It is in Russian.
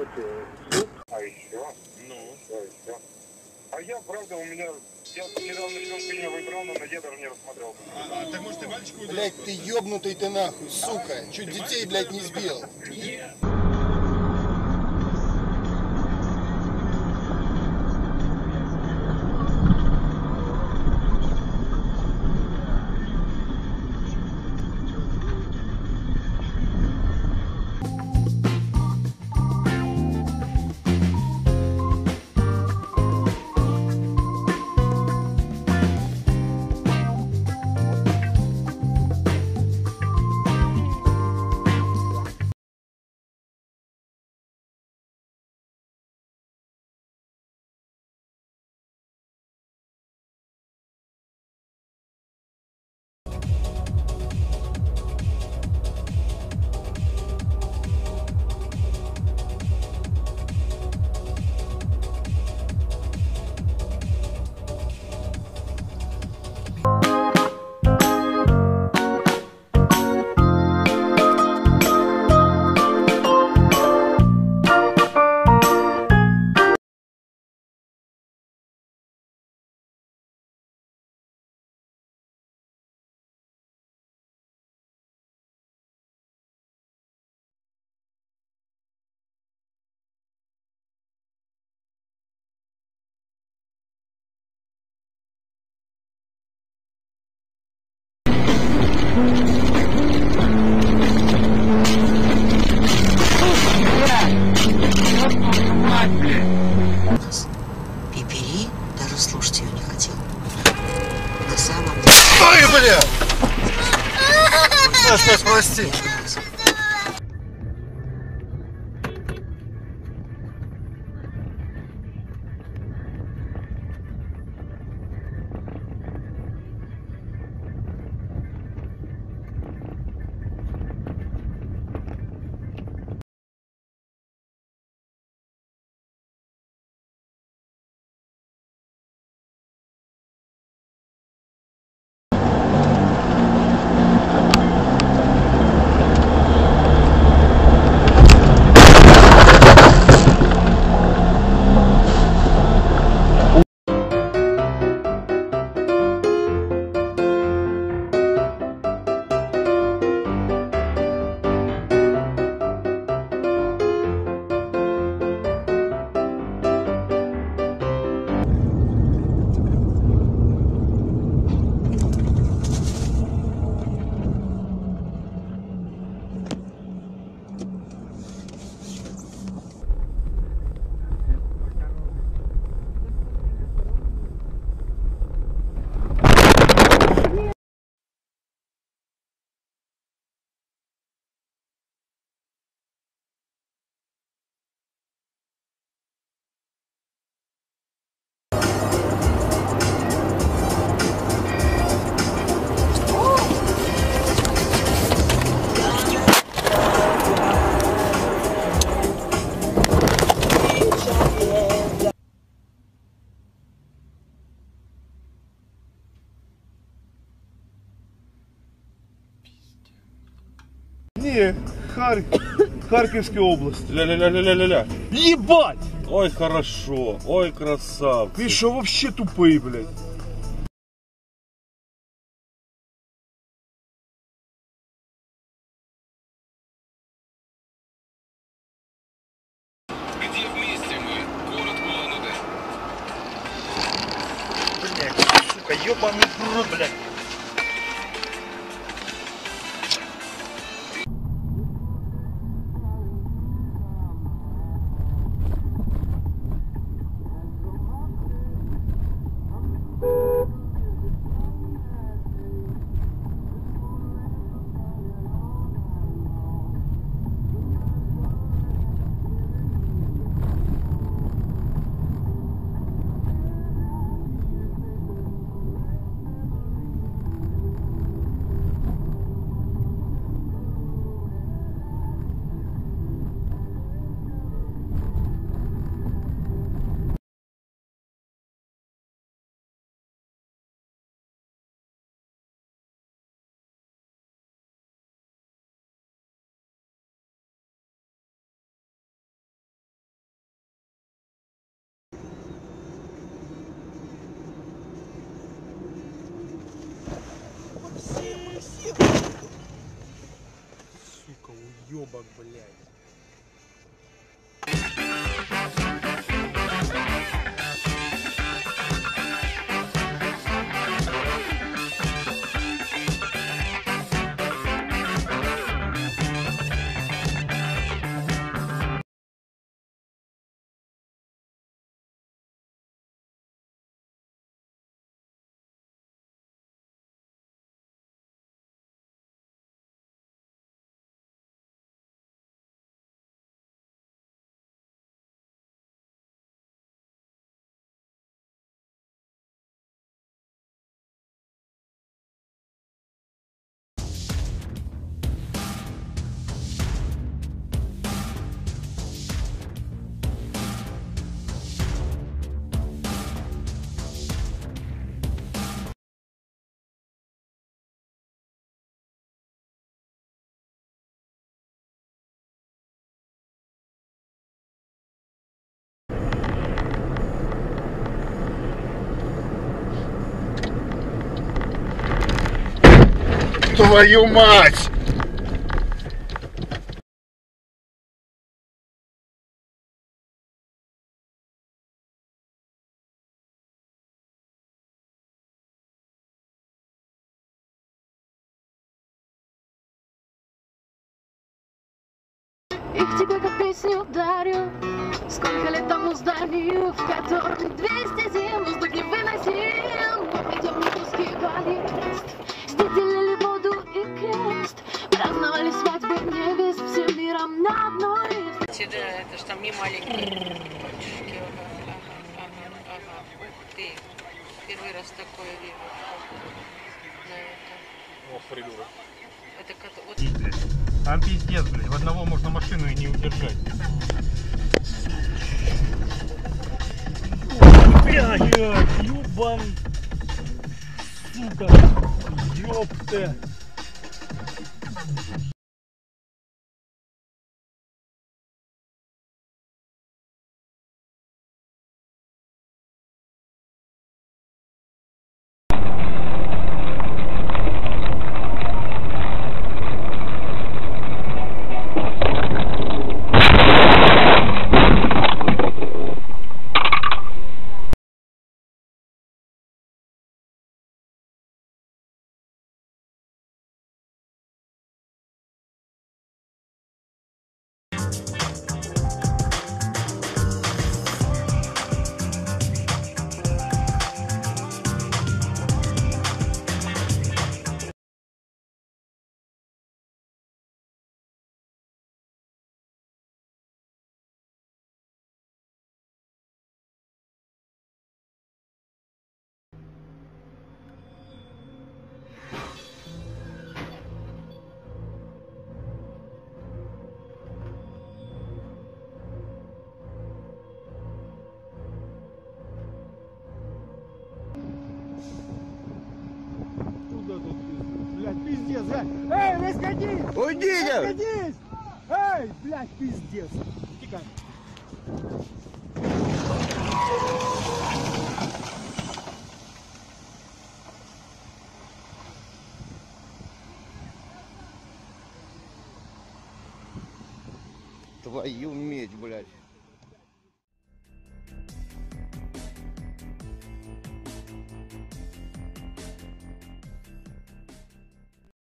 Работе А еще? Ну? А еще? А я, правда, у меня... Я недавно ребенка не выбрал, но я даже не рассмотрел. А, а так может ты мальчику? Блять, ты ёбнутый ты нахуй, сука. Чуть детей, блядь, не сбил. Пипери даже слушать ее не хотел. На самом деле... Ой, бля! Саш, нас прости. Не. Харьков, Харьковская область. Ля-ля-ля-ля-ля-ля. Ебать! Ой, хорошо. Ой, красавцы. Ты что вообще тупые, блядь? Где вместе мы? Город Улан-Удэ. Блядь, сука, ебаный в рот, блядь. Уебок, блядь. Твою мать! И к тебе как песню дарю Сколько лет тому зданию В котором 200 зим одной Да, это ж там не маленькие мальчишки. Ага, ага, ага, ага. Ух ты. Первый раз такое вижу. На это. Ох, придурок. Это как- вот Там пиздец, блядь. В одного можно машину и не удержать. Блядь, ёбан. Сука. Ёпта. Эй, расходись! Уйдите! Расходись! Ай, блядь, пиздец. Тикай. Твою медь, блядь.